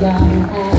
dòng ai